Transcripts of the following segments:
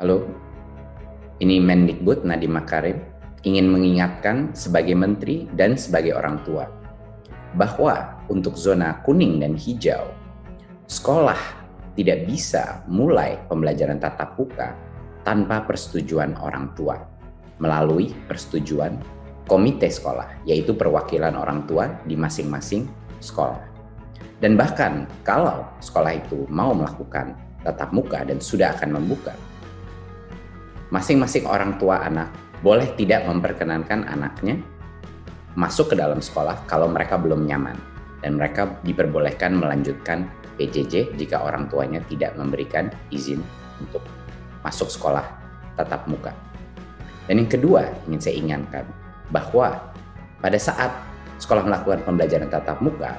Halo, ini Mendikbud Nadiem Makarim ingin mengingatkan sebagai menteri dan sebagai orang tua bahwa untuk zona kuning dan hijau, sekolah tidak bisa mulai pembelajaran tatap muka tanpa persetujuan orang tua melalui persetujuan komite sekolah, yaitu perwakilan orang tua di masing-masing sekolah. Dan bahkan kalau sekolah itu mau melakukan tatap muka dan sudah akan membuka, masing-masing orang tua anak boleh tidak memperkenankan anaknya masuk ke dalam sekolah kalau mereka belum nyaman dan mereka diperbolehkan melanjutkan PJJ jika orang tuanya tidak memberikan izin untuk masuk sekolah tatap muka. Dan yang kedua ingin saya ingatkan bahwa pada saat sekolah melakukan pembelajaran tatap muka,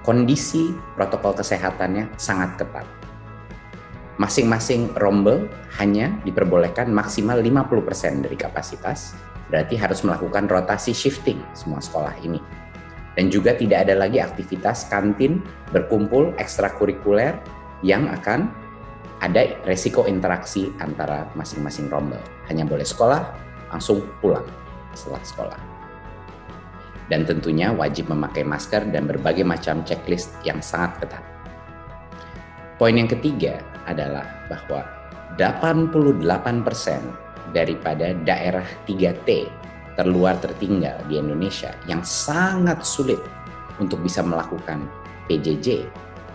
kondisi protokol kesehatannya sangat ketat masing-masing rombel hanya diperbolehkan maksimal 50% dari kapasitas, berarti harus melakukan rotasi shifting semua sekolah ini. Dan juga tidak ada lagi aktivitas kantin berkumpul ekstrakurikuler yang akan ada resiko interaksi antara masing-masing rombel. Hanya boleh sekolah, langsung pulang setelah sekolah. Dan tentunya wajib memakai masker dan berbagai macam checklist yang sangat ketat. Poin yang ketiga adalah bahwa 88% daripada daerah 3T terluar tertinggal di Indonesia yang sangat sulit untuk bisa melakukan PJJ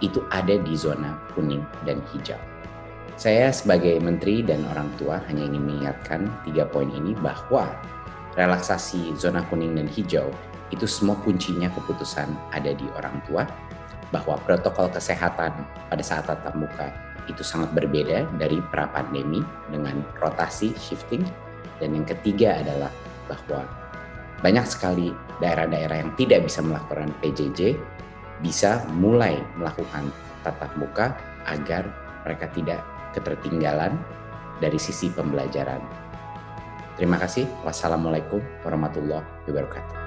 itu ada di zona kuning dan hijau. Saya sebagai menteri dan orang tua hanya ingin mengingatkan tiga poin ini bahwa relaksasi zona kuning dan hijau itu semua kuncinya keputusan ada di orang tua bahwa protokol kesehatan pada saat tatap muka itu sangat berbeda dari pra pandemi dengan rotasi shifting dan yang ketiga adalah bahwa banyak sekali daerah-daerah yang tidak bisa melakukan PJJ bisa mulai melakukan tatap muka agar mereka tidak ketertinggalan dari sisi pembelajaran. Terima kasih. Wassalamualaikum warahmatullahi wabarakatuh.